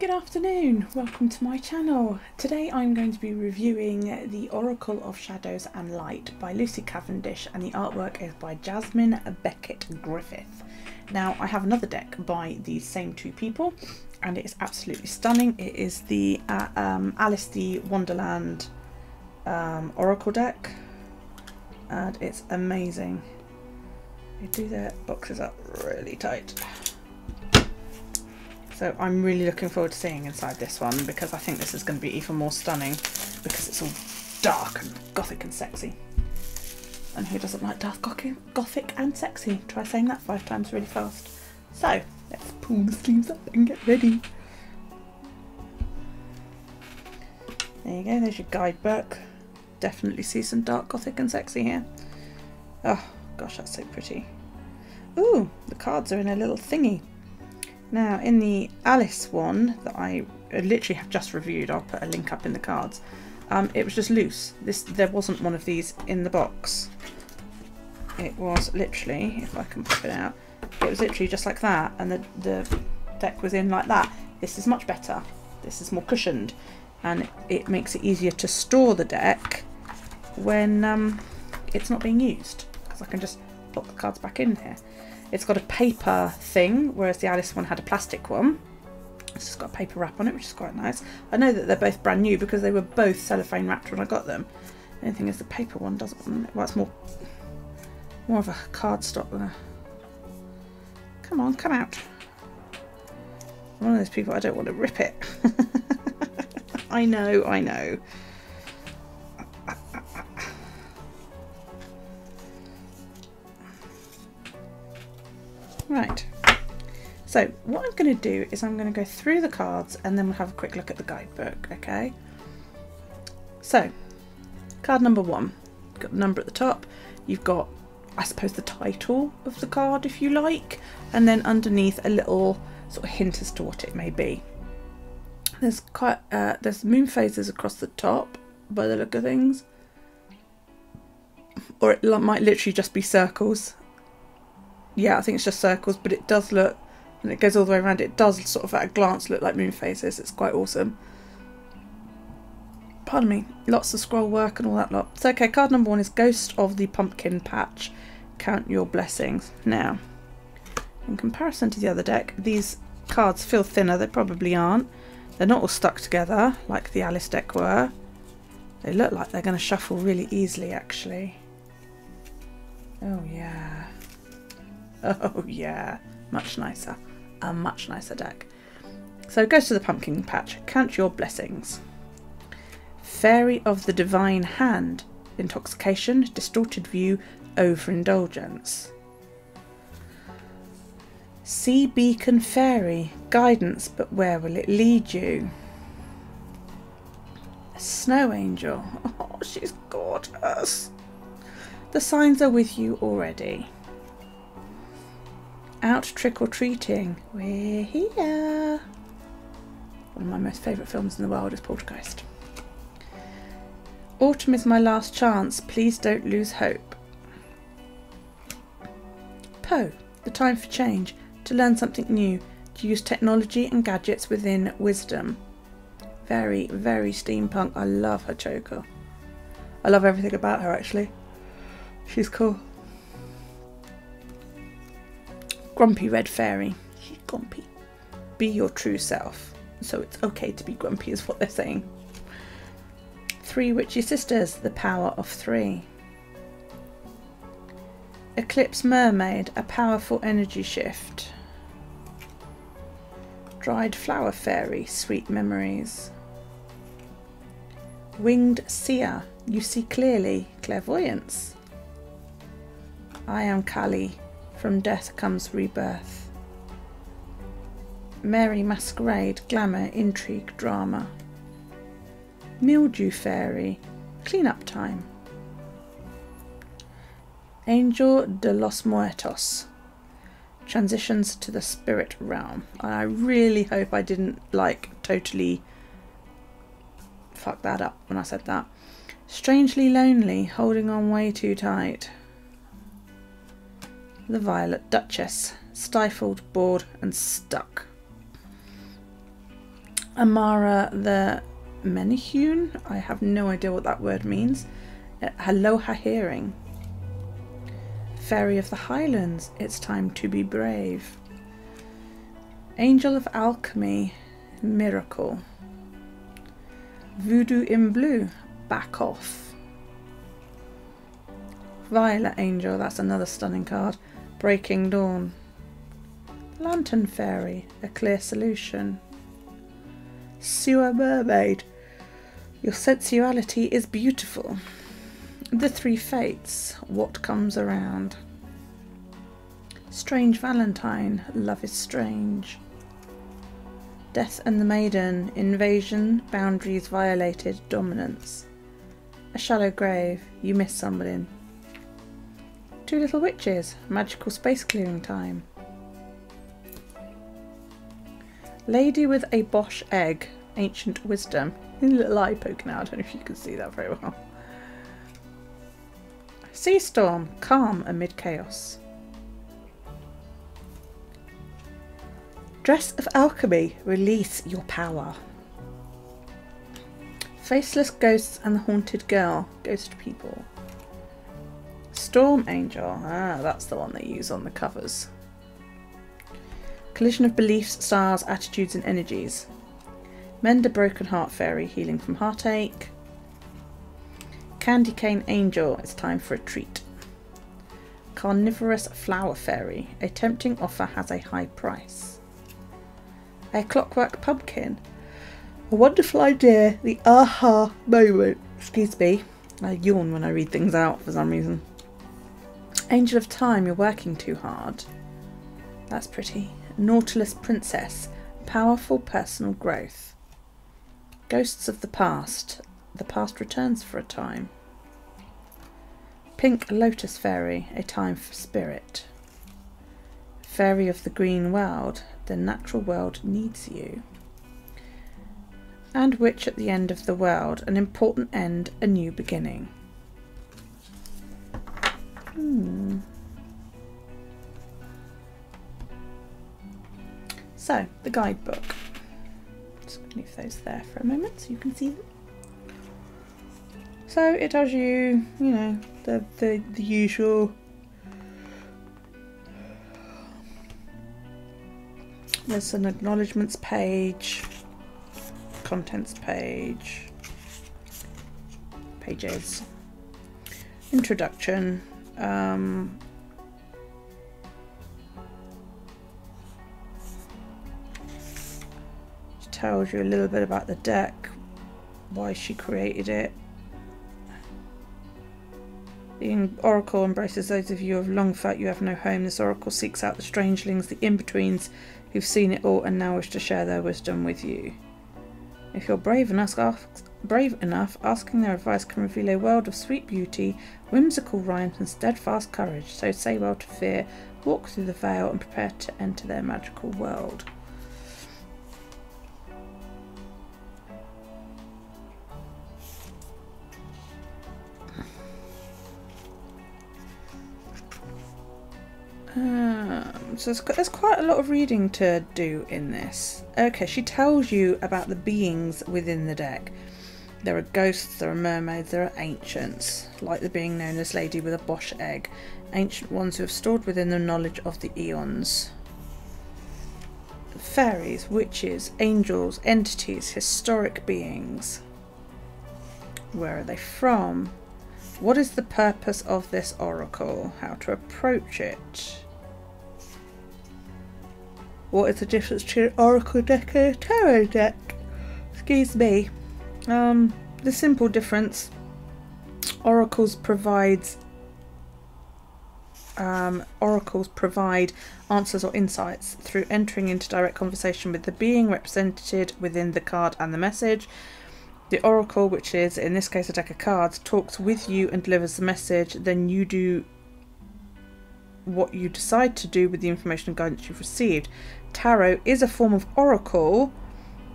Good afternoon, welcome to my channel. Today I'm going to be reviewing The Oracle of Shadows and Light by Lucy Cavendish and the artwork is by Jasmine Becket Griffith. Now I have another deck by these same two people and it is absolutely stunning. It is the uh, um, Alice the Wonderland um, Oracle deck and it's amazing. They do their boxes up really tight. So I'm really looking forward to seeing inside this one because I think this is going to be even more stunning because it's all dark and gothic and sexy. And who doesn't like dark gothic and sexy? Try saying that five times really fast. So let's pull the sleeves up and get ready. There you go, there's your guidebook. Definitely see some dark gothic and sexy here. Oh gosh, that's so pretty. Ooh, the cards are in a little thingy. Now in the Alice one that I literally have just reviewed, I'll put a link up in the cards, um, it was just loose. This There wasn't one of these in the box. It was literally, if I can pop it out, it was literally just like that and the, the deck was in like that. This is much better. This is more cushioned and it makes it easier to store the deck when um, it's not being used because I can just put the cards back in here. It's got a paper thing, whereas the Alice one had a plastic one. It's just got a paper wrap on it, which is quite nice. I know that they're both brand new because they were both cellophane wrapped when I got them. The only thing is the paper one doesn't, well it's more, more of a cardstock than a, come on, come out. I'm one of those people, I don't want to rip it. I know, I know. Right. So what I'm going to do is I'm going to go through the cards and then we'll have a quick look at the guidebook, okay? So, card number one, got the number at the top. You've got, I suppose, the title of the card, if you like, and then underneath a little sort of hint as to what it may be. There's quite, uh, there's moon phases across the top by the look of things, or it might literally just be circles yeah, I think it's just circles, but it does look, and it goes all the way around, it does sort of at a glance look like moon phases. It's quite awesome. Pardon me, lots of scroll work and all that lot. So, okay, card number one is Ghost of the Pumpkin Patch. Count your blessings. Now, in comparison to the other deck, these cards feel thinner. They probably aren't. They're not all stuck together like the Alice deck were. They look like they're going to shuffle really easily, actually. Oh, yeah. Oh yeah, much nicer. A much nicer deck. So it goes to the pumpkin patch. Count your blessings. Fairy of the Divine Hand. Intoxication, distorted view, overindulgence. Sea Beacon Fairy. Guidance, but where will it lead you? Snow Angel. Oh, she's gorgeous. The signs are with you already out trick-or-treating. We're here. One of my most favourite films in the world is Poltergeist. Autumn is my last chance. Please don't lose hope. Poe, the time for change, to learn something new, to use technology and gadgets within wisdom. Very, very steampunk. I love her choker. I love everything about her actually. She's cool. Grumpy Red Fairy. She's grumpy. Be your true self. So it's okay to be grumpy, is what they're saying. Three Witchy Sisters, the power of three. Eclipse Mermaid, a powerful energy shift. Dried Flower Fairy, sweet memories. Winged Seer, you see clearly, clairvoyance. I am Kali, from death comes rebirth. Mary masquerade, glamour, intrigue, drama. Mildew fairy, clean up time. Angel de los Muertos transitions to the spirit realm. I really hope I didn't like totally fuck that up when I said that. Strangely lonely, holding on way too tight. The Violet Duchess, stifled, bored, and stuck. Amara the Menehune. I have no idea what that word means. Uh, Aloha hearing. Fairy of the Highlands. It's time to be brave. Angel of Alchemy. Miracle. Voodoo in blue. Back off. Violet Angel. That's another stunning card. Breaking Dawn. Lantern Fairy. A clear solution. Sewer Mermaid. Your sensuality is beautiful. The Three Fates. What comes around? Strange Valentine. Love is strange. Death and the Maiden. Invasion. Boundaries violated. Dominance. A shallow grave. You miss somebody. Two little witches. Magical space clearing time. Lady with a Bosch egg. Ancient wisdom. A little eye poking out. I don't know if you can see that very well. Sea storm. Calm amid chaos. Dress of alchemy. Release your power. Faceless ghosts and the haunted girl. Ghost people. Storm angel. Ah, that's the one they use on the covers. Collision of beliefs, styles, attitudes, and energies. Mend a broken heart fairy, healing from heartache. Candy cane angel, it's time for a treat. Carnivorous flower fairy, a tempting offer has a high price. A clockwork pumpkin, a wonderful idea, the aha moment. Excuse me, I yawn when I read things out for some reason. Angel of time, you're working too hard. That's pretty. Nautilus Princess, powerful personal growth. Ghosts of the past, the past returns for a time. Pink Lotus Fairy, a time for spirit. Fairy of the green world, the natural world needs you. And Witch at the end of the world, an important end, a new beginning. Hmm. So, the guidebook. Just leave those there for a moment so you can see them. So it tells you, you know, the, the, the usual There's an acknowledgements page, contents page, pages, introduction, um, tells you a little bit about the deck, why she created it. The oracle embraces those of you who have long felt you have no home. This oracle seeks out the strangelings, the in-betweens, who've seen it all and now wish to share their wisdom with you. If you're brave enough, ask, brave enough, asking their advice can reveal a world of sweet beauty, whimsical rhymes, and steadfast courage. So say well to fear, walk through the veil, and prepare to enter their magical world. Um, so there's, quite a lot of reading to do in this. Okay, she tells you about the beings within the deck. There are ghosts, there are mermaids, there are ancients, like the being known as Lady with a Bosch egg, ancient ones who have stored within them knowledge of the eons. Fairies, witches, angels, entities, historic beings. Where are they from? What is the purpose of this oracle? How to approach it? What is the difference between oracle deck and tarot deck? Excuse me. Um, the simple difference. Oracles provides um, oracles provide answers or insights through entering into direct conversation with the being represented within the card and the message. The oracle, which is in this case a deck of cards, talks with you and delivers the message. Then you do what you decide to do with the information and guidance you've received. Tarot is a form of oracle.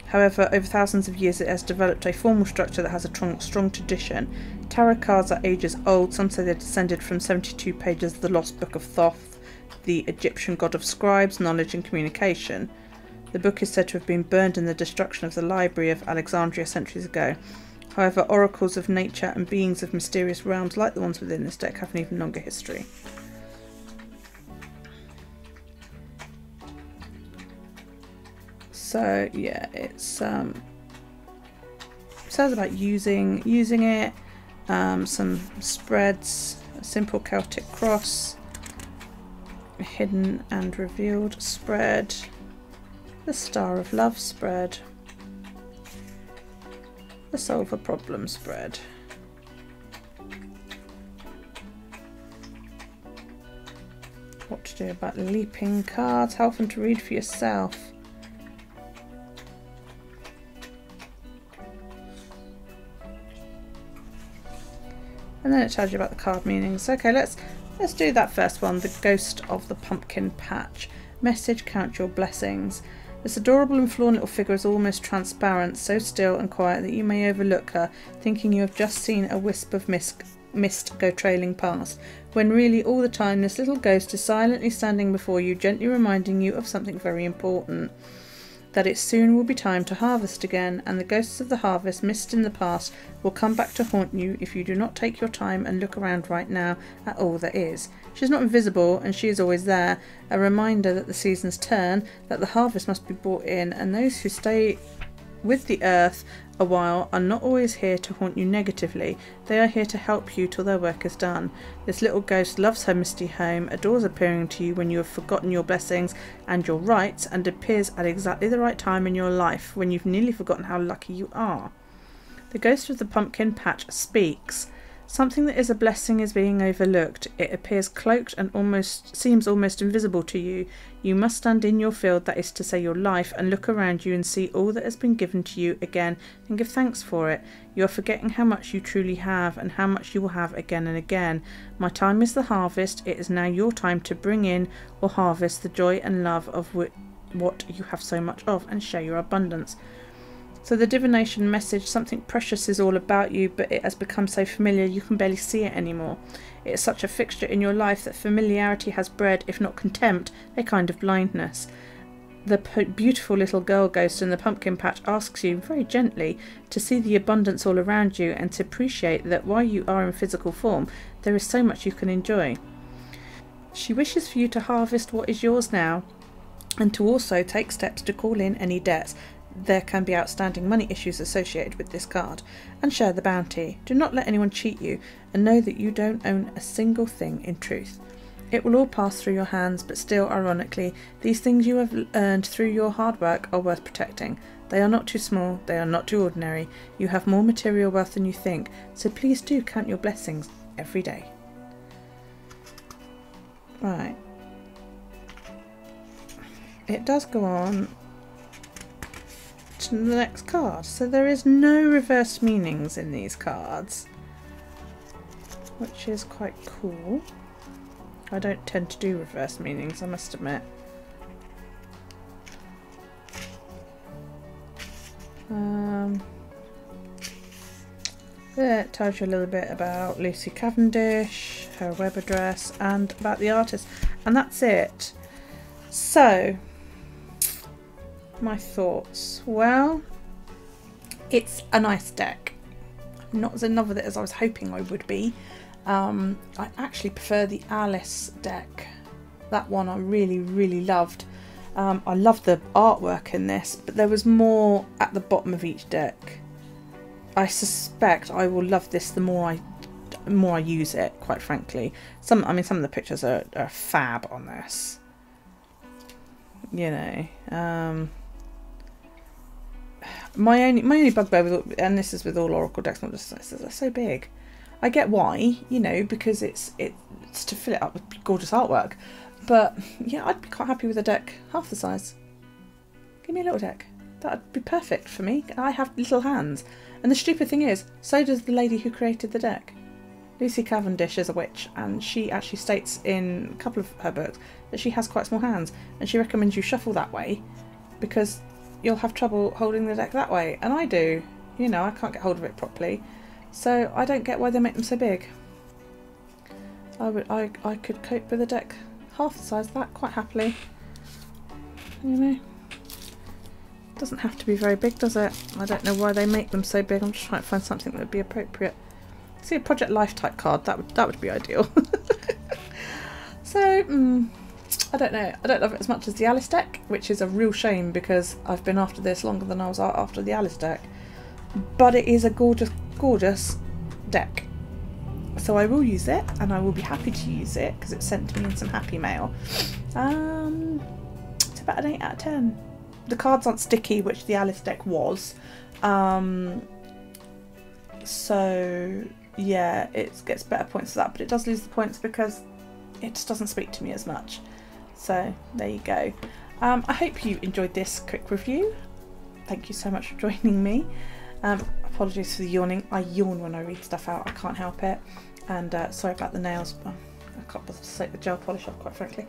However, over thousands of years, it has developed a formal structure that has a strong tradition. Tarot cards are ages old. Some say they're descended from 72 pages of the Lost Book of Thoth, the Egyptian god of scribes, knowledge, and communication. The book is said to have been burned in the destruction of the library of Alexandria centuries ago. However, oracles of nature and beings of mysterious realms like the ones within this deck have an even longer history. So yeah, it's um, says about using using it, um, some spreads, a simple Celtic cross, hidden and revealed spread, the Star of Love spread, the Solve a Problem spread. What to do about leaping cards, how often to read for yourself. And then it tells you about the card meanings. Okay, let's let's do that first one, the Ghost of the Pumpkin Patch. Message, count your blessings. This adorable and flawed little figure is almost transparent, so still and quiet that you may overlook her, thinking you have just seen a wisp of mist, mist go trailing past, when really all the time this little ghost is silently standing before you, gently reminding you of something very important that it soon will be time to harvest again, and the ghosts of the harvest missed in the past will come back to haunt you if you do not take your time and look around right now at all that is. She is not invisible, and she is always there, a reminder that the seasons turn, that the harvest must be brought in, and those who stay with the earth a while are not always here to haunt you negatively. They are here to help you till their work is done. This little ghost loves her misty home, adores appearing to you when you have forgotten your blessings and your rights, and appears at exactly the right time in your life when you've nearly forgotten how lucky you are. The ghost of the pumpkin patch speaks. Something that is a blessing is being overlooked. It appears cloaked and almost seems almost invisible to you. You must stand in your field, that is to say your life, and look around you and see all that has been given to you again and give thanks for it. You are forgetting how much you truly have and how much you will have again and again. My time is the harvest. It is now your time to bring in or harvest the joy and love of what you have so much of and share your abundance. So the divination message, something precious is all about you, but it has become so familiar you can barely see it anymore. It is such a fixture in your life that familiarity has bred, if not contempt, a kind of blindness. The beautiful little girl ghost in the pumpkin patch asks you, very gently, to see the abundance all around you and to appreciate that while you are in physical form, there is so much you can enjoy. She wishes for you to harvest what is yours now and to also take steps to call in any debts there can be outstanding money issues associated with this card, and share the bounty. Do not let anyone cheat you, and know that you don't own a single thing in truth. It will all pass through your hands, but still, ironically, these things you have earned through your hard work are worth protecting. They are not too small, they are not too ordinary. You have more material wealth than you think, so please do count your blessings every day. Right. It does go on to the next card. So there is no reverse meanings in these cards, which is quite cool. I don't tend to do reverse meanings, I must admit. Um, it tells you a little bit about Lucy Cavendish, her web address, and about the artist, and that's it. So, my thoughts. Well, it's a nice deck. Not as another as I was hoping I would be. Um, I actually prefer the Alice deck. That one I really, really loved. Um, I love the artwork in this, but there was more at the bottom of each deck. I suspect I will love this the more I more I use it, quite frankly. Some I mean some of the pictures are, are fab on this. You know. Um, my only my only bugbear with and this is with all Oracle decks, not just they're so big. I get why, you know, because it's it's to fill it up with gorgeous artwork. But yeah, I'd be quite happy with a deck half the size. Give me a little deck. That'd be perfect for me. I have little hands. And the stupid thing is, so does the lady who created the deck. Lucy Cavendish is a witch, and she actually states in a couple of her books that she has quite small hands, and she recommends you shuffle that way because you'll have trouble holding the deck that way. And I do. You know, I can't get hold of it properly. So I don't get why they make them so big. I would I, I could cope with a deck half the size of that quite happily. You know. Doesn't have to be very big, does it? I don't know why they make them so big. I'm just trying to find something that would be appropriate. See a Project Life type card. That would that would be ideal. so, mm, I don't know. I don't love it as much as the Alice deck, which is a real shame because I've been after this longer than I was after the Alice deck. But it is a gorgeous, gorgeous deck. So I will use it, and I will be happy to use it because it's sent to me in some happy mail. Um, it's about an 8 out of 10. The cards aren't sticky, which the Alice deck was. Um, so yeah, it gets better points for that, but it does lose the points because it just doesn't speak to me as much. So there you go. Um, I hope you enjoyed this quick review. Thank you so much for joining me. Um, apologies for the yawning. I yawn when I read stuff out. I can't help it. And uh, sorry about the nails. I can't take the gel polish off, quite frankly.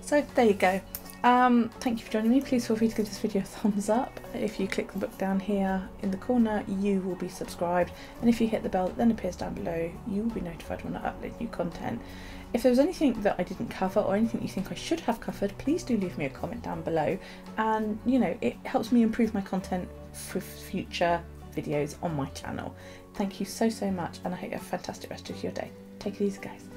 So there you go. Um, thank you for joining me. Please feel free to give this video a thumbs up. If you click the book down here in the corner, you will be subscribed. And if you hit the bell that then appears down below, you will be notified when I upload new content. If there was anything that I didn't cover or anything you think I should have covered, please do leave me a comment down below. And you know, it helps me improve my content for future videos on my channel. Thank you so, so much, and I hope you have a fantastic rest of your day. Take it easy, guys.